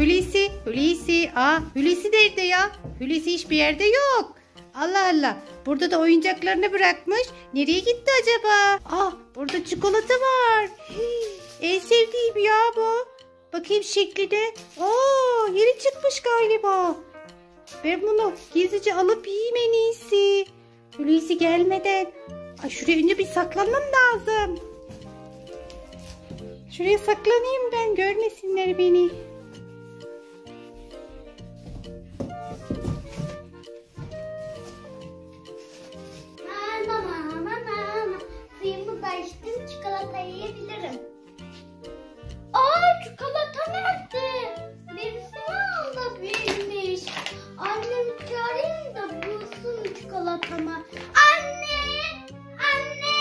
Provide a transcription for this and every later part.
Hulusi, Hulusi. Aa, Hulusi nerede ya? Hulusi hiçbir yerde yok. Allah Allah. Burada da oyuncaklarını bırakmış. Nereye gitti acaba? Ah, burada çikolata var. Hii, en sevdiğim ya bu. Bakayım şekline. Oo, yeni çıkmış galiba. Ben bunu gizlice alıp yiyeyim en iyisi. Hulusi gelmeden. Ay şuraya önce bir saklanmam lazım. Şuraya saklanayım ben görmesinler beni. Çikolatamı. Anne! Anne!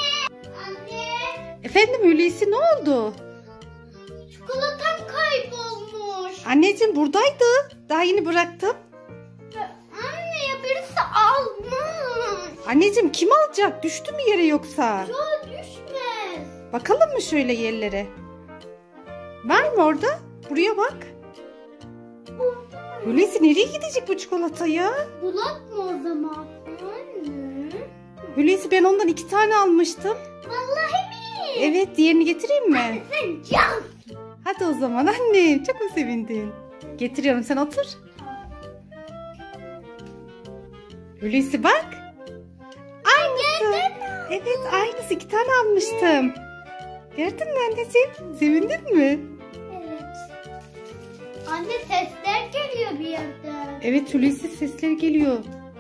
Anne! Efendim Hulusi ne oldu? Çikolatam kaybolmuş. Anneciğim buradaydı. Daha yeni bıraktım. Anne ya birisi almış. Anneciğim kim alacak? Düştü mü yere yoksa? Ya düşmez. Bakalım mı şöyle yerlere? Var mı orada? Buraya bak. Hulusi nereye gidecek bu çikolata ya? Bulak mı o zaman? Hulusi ben ondan iki tane almıştım. Vallahi mi? Evet diğerini getireyim mi? Sen can. Hadi o zaman annem. Çok mu sevindin? Getiriyorum sen otur. Hulusi bak. Aynısı. Evet aynısı iki tane almıştım. Gördün mü anneciğim? Sevindin mi? Evet. Anne sesler geliyor bir yerden. Evet Hulusi sesler geliyor.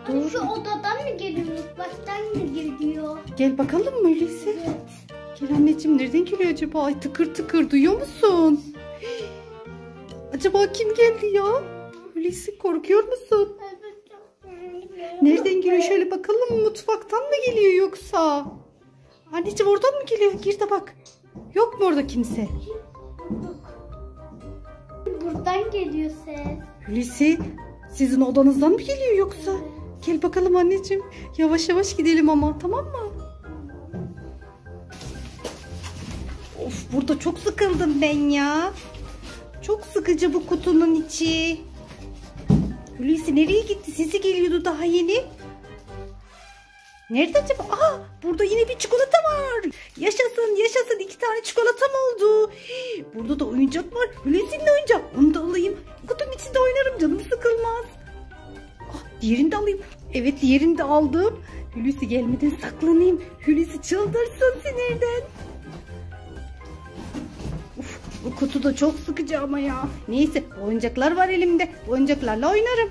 Anne şu odadan mı geliyor? Baştan mı geliyor? Gel bakalım mı Hulusi? Evet. Gel anneciğim nereden geliyor acaba? Ay tıkır tıkır duyuyor musun? Acaba kim geldi ya? Hulusi korkuyor musun? Evet. Nereden geliyor şöyle bakalım mı? Mutfaktan mı geliyor yoksa? Anneciğim oradan mı geliyor? Gir de bak. Yok mu orada kimse? Buradan geliyor ses. Hulusi sizin odanızdan mı geliyor yoksa? Gel bakalım anneciğim. Yavaş yavaş gidelim ama tamam mı? Of burada çok sıkıldım ben ya. Çok sıkıcı bu kutunun içi. Hulusi nereye gitti? Sesi geliyordu daha yeni. Nerede acaba? Aa, burada yine bir çikolata var. Yaşasın yaşasın iki tane çikolatam oldu. Burada da oyuncak var. Hulusi'nin oyuncağı. Onu da alayım. Kutunun içinde oynarım canım sıkılmaz. Diğerini de alayım. Evet diğerini de aldım. Hulusi gelmeden saklanayım. Hulusi çıldırsın sinirden. Uf, bu kutu da çok sıkıcı ama ya. Neyse oyuncaklar var elimde. Oyuncaklarla oynarım.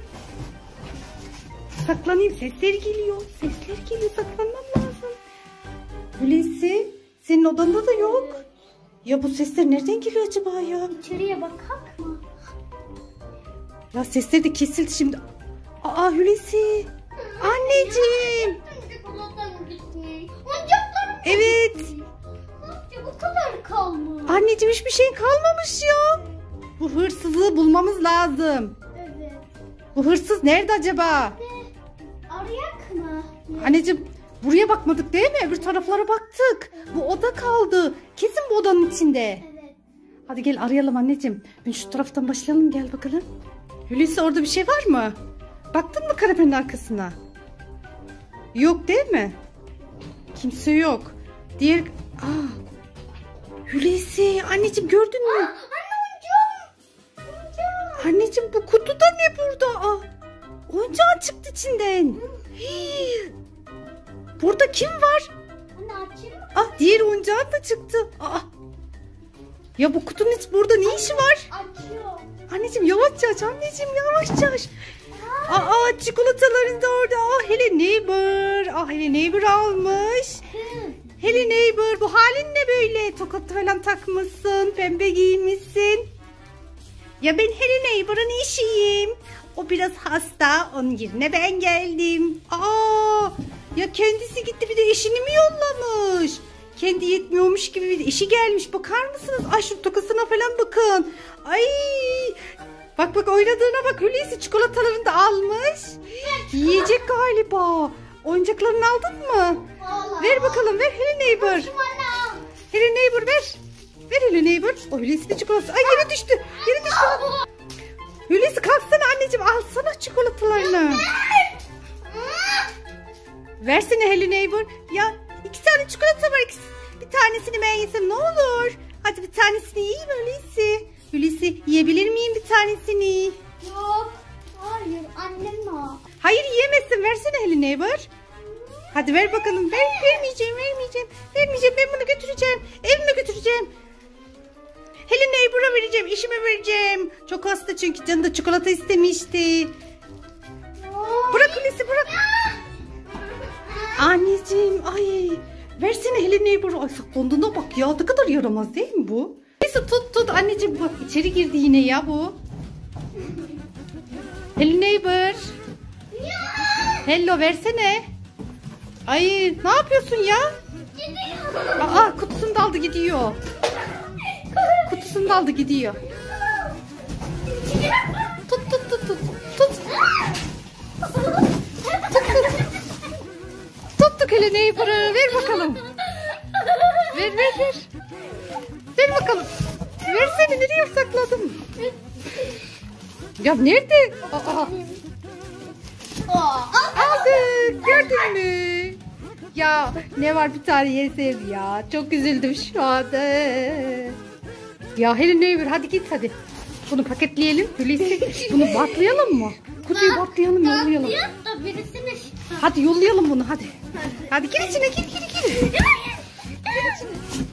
Saklanayım. Sesler geliyor. Sesler geliyor. Saklanmam lazım. Hulusi senin odanda da yok. Ya bu sesler nereden geliyor acaba ya? İçeriye bakak mı? Ya sesleri de kesildi şimdi. Aa Hulusi. Anneciğim. Evet. bu kadar kalmış. Anneciğim hiçbir şey kalmamış ya. Bu hırsızı bulmamız lazım. Evet. Bu hırsız nerede acaba? Arayak mı? Anneciğim buraya bakmadık değil mi? Öbür taraflara baktık. Bu oda kaldı. Kesin bu odanın içinde. Evet. Hadi gel arayalım anneciğim. Ben şu taraftan başlayalım gel bakalım. Hulusi orada bir şey var mı? Baktın mı kanepenin arkasına? Yok değil mi? Kimse yok. Diğer... Aa, Hulusi anneciğim gördün mü? Anne oyuncağım. Oyuncağım. Anneciğim bu kutuda ne burada? Aa, oyuncağın çıktı içinden. Hii. Burada kim var? Anne açayım mı? Ah diğer oyuncağın da çıktı. Aa. Ya bu kutunun hiç burada ne işi var? Açıyor. Anneciğim yavaşça aç anneciğim yavaşça aç. Aa çikolataların da orada. Ah hele neighbor. Ah hele neighbor almış. Hele neighbor bu halin ne böyle? Tokat falan takmışsın. Pembe giymişsin. Ya ben hele neighbor'ın eşiyim. O biraz hasta. Onun yerine ben geldim. Aa ya kendisi gitti bir de eşini mi yollamış? Kendi yetmiyormuş gibi bir eşi gelmiş. Bakar mısınız? Ay şu tokasına falan bakın. Ay Bak bak oynadığına bak Hulusi çikolatalarını da almış. Yiyecek galiba. Oyuncaklarını aldın mı? Vallahi. Ver bakalım ver Hello Neighbor. Hello Neighbor ver. Ver Hello Neighbor. O Hulusi'nin çikolatası. Ay yere düştü. Yere düştü. çikolatalarını. Versene Hello Neighbor. Ya iki tane çikolata var. ikisi- Bir tanesini ben yesem ne olur? Hadi bir tanesini yiyeyim öyleyse. Öyleyse yiyebilir miyim bir tanesini? Yok. Hayır annem o. Hayır yiyemezsin. Versene Hello Neighbor. Hadi ver bakalım. Ver, vermeyeceğim, vermeyeceğim. Vermeyeceğim. Ben bunu götüreceğim. Evime götüreceğim. Hello Neighbor'a vereceğim. işime vereceğim. Çok hasta çünkü canı da çikolata istemişti. Bırak Hulusi bırak. Anneciğim ay. Versene Hello Neighbor'a. Ay saklandığına bak ya. Ne kadar yaramaz değil mi bu? Neyse tut tut anneciğim bak içeri girdi yine ya bu. Hello Neighbor. Hello versene. Ay ne yapıyorsun ya? Aa kutusunu da aldı gidiyor. Kutusunu da aldı gidiyor. Tut tut tut tut. Tut. Tuttuk hele neighbor'ı. Ver bakalım. Ver ver ver. Ver bakalım. Versene nereye sakladın? Ya nerede? Aa, aldık. Gördün mü? Ya ne var bir tane yesem ya. Çok üzüldüm şu anda. Ya Helen Neighbor hadi git hadi. Bunu paketleyelim. Hulusi bunu batlayalım mı? Kutuyu batlayalım yollayalım. Hadi yollayalım bunu hadi. Hadi gir içine gir gir gir. Gir içine.